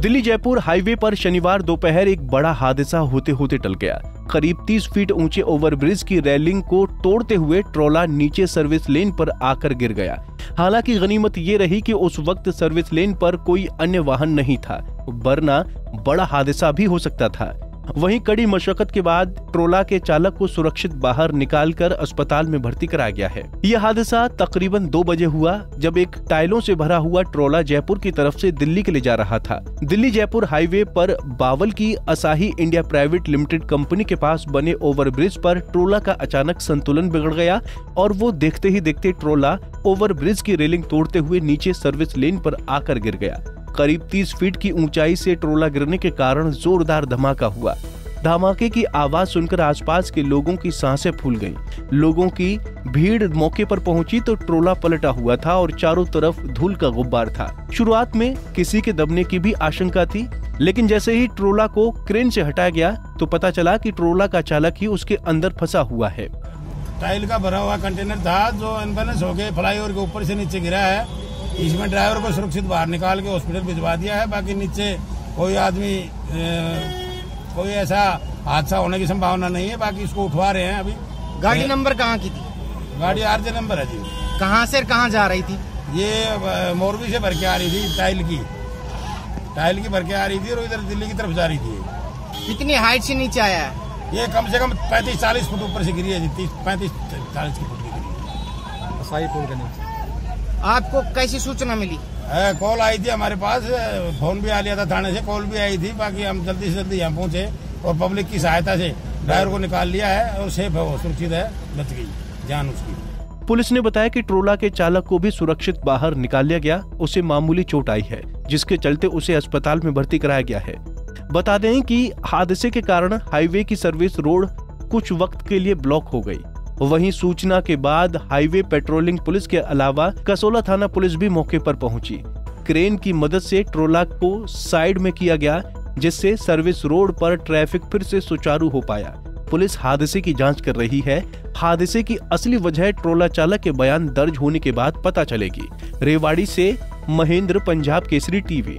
Delhi Jaipur highway पर शनिवार दोपहर एक बड़ा हादसा होते होते टल गया। करीब 30 फीट ऊँचे ओवरब्रिज की रेलिंग को तोड़ते हुए ट्रोला नीचे सर्विस लेन पर आकर गिर गया। हालाँकि गनीमत ये रही कि उस वक्त सर्विस लेन पर कोई अन्य वाहन नहीं था। वरना बड़ा हादसा भी हो सकता था। वहीं कड़ी मशक्कत के बाद ट्रोला के चालक को सुरक्षित बाहर निकालकर अस्पताल में भर्ती कराया गया है। यह हादसा तकरीबन दो बजे हुआ, जब एक टाइलों से भरा हुआ ट्रोला जयपुर की तरफ़ से दिल्ली के लिए जा रहा था। दिल्ली जयपुर हाईवे पर बावल की Asahi India private limited company के पास बने ओवरब्रिज पर ट्रोला का अचानक संतुलन बिगड़ गया और वो देखते ही देखते ट्रोला ओवरब्रिज की रेलिंग तोड़ते हुए नीचे सर्विस लेन पर आकर गिर गया। करीब 30 फीट की ऊंचाई से ट्रोला गिरने के कारण जोरदार धमाका हुआ। धमाके की आवाज़ सुनकर आसपास के लोगों की साँसें फूल गईं। लोगों की भीड़ मौके पर पहुँची तो ट्रोला पलटा हुआ था और चारों तरफ़ धूल का गुब्बार था। शुरुआत में किसी के दबने की भी आशंका थी, लेकिन जैसे ही ट्रोला को क्रेन से हटाया गया तो पता चला कि ट्रोला का चालक ही उसके अंदर फंसा हुआ है। टाइल का भरा हुआ कंटेनर था, जो अनबैलेंस हो गए फ्लाईओवर के ऊपर से नीचे गिरा है। इसमें ड्राइवर को सुरक्षित बाहर निकाल के हॉस्पिटल भिजवा दिया है बाकी नीचे कोई आदमी कोई ऐसा हादसा होने की संभावना नहीं है बाकी इसको उठवा रहे हैं अभी। गाड़ी नंबर कहाँ की थी? गाड़ी आरजे नंबर है जी। कहाँ से कहाँ जा रही थी? ये मोरबी से भर के आ रही थी टाइल की। टाइल की भर के आ रही थी और इधर दिल्ली की तरफ़ जा रही थी। कितनी हाइट से नीचे आया है? ये कम से कम पैंतीस चालीस फुट ऊपर से गिरी है जी तीस पैंतीस चालीस की फुट की गिरी पुल के नीचे। आपको कैसी सूचना मिली? कॉल आई थी हमारे पास फ़ोन भी आ लिया था थाने से कॉल भी आई थी बाकी हम जल्दी से जल्दी यहाँ पहुँचे और पब्लिक की सहायता से ड्राइवर को निकाल लिया है और सेफ़ है वो सुरक्षित है बच गई जान उसकी। पुलिस ने बताया कि ट्रोला के चालक को भी सुरक्षित बाहर निकाल लिया गया उसे मामूली चोट आई है जिसके चलते उसे अस्पताल में भर्ती कराया गया है। बता दें कि हादसे के कारण हाईवे की सर्विस रोड कुछ वक्त के लिए ब्लॉक हो गई। वहीं सूचना के बाद हाईवे पेट्रोलिंग पुलिस के अलावा कसोला थाना पुलिस भी मौके पर पहुँची। क्रेन की मदद से ट्रोला को साइड में किया गया, जिससे सर्विस रोड पर ट्रैफ़िक फिर से सुचारू हो पाया। पुलिस हादसे की जाँच कर रही है। हादसे की असली वजह ट्रोला चालक के बयान दर्ज होने के बाद पता चलेगी। रेवाड़ी से महेंद्र, पंजाब केसरी टीवी।